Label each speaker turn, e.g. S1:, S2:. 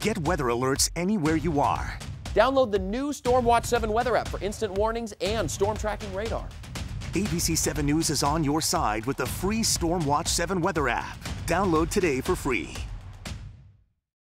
S1: Get weather alerts anywhere you are.
S2: Download the new Stormwatch 7 weather app for instant warnings and storm tracking radar.
S1: ABC 7 News is on your side with the free Stormwatch 7 weather app. Download today for free.